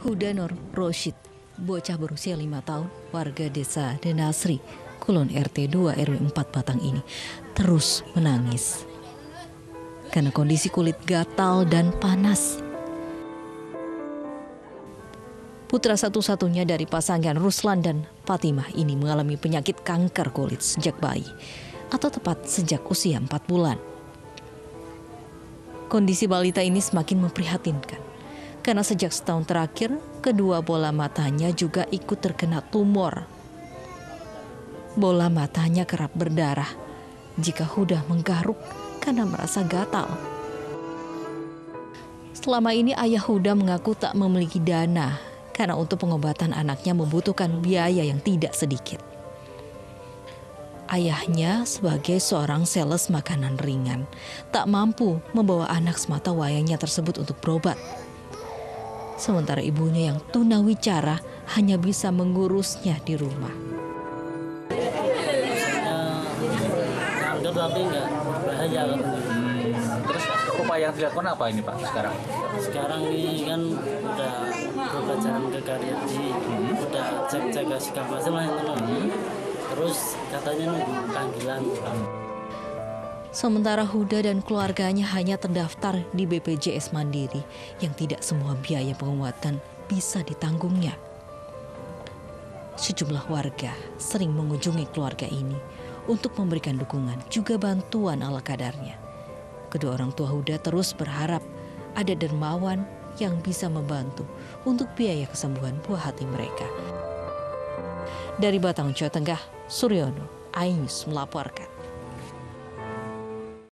Huda Nur Roshid, bocah berusia lima tahun, warga desa Denasri, Kulon RT 2 RW 4 Batang ini, terus menangis. Karena kondisi kulit gatal dan panas. Putra satu-satunya dari pasangan Ruslan dan Fatimah ini mengalami penyakit kanker kulit sejak bayi, atau tepat sejak usia 4 bulan. Kondisi balita ini semakin memprihatinkan karena sejak setahun terakhir kedua bola matanya juga ikut terkena tumor. Bola matanya kerap berdarah jika Huda menggaruk karena merasa gatal. Selama ini ayah Huda mengaku tak memiliki dana karena untuk pengobatan anaknya membutuhkan biaya yang tidak sedikit. Ayahnya sebagai seorang sales makanan ringan tak mampu membawa anak semata wayangnya tersebut untuk berobat. Sementara ibunya yang tunawicara hanya bisa mengurusnya di rumah. tapi nggak berbahaya Terus upaya yang dilakukan apa ini Pak sekarang? sekarang ini kan udah berobat jalan ke Karyadi udah cek cek segala macam lah itu loh. terus katanya nunggu panggilan Sementara Huda dan keluarganya hanya terdaftar di BPJS Mandiri yang tidak semua biaya pengobatan bisa ditanggungnya. Sejumlah warga sering mengunjungi keluarga ini untuk memberikan dukungan juga bantuan ala kadarnya. Kedua orang tua Huda terus berharap ada dermawan yang bisa membantu untuk biaya kesembuhan buah hati mereka. Dari Batang, Jawa Tengah, Suryono, Ainus melaporkan.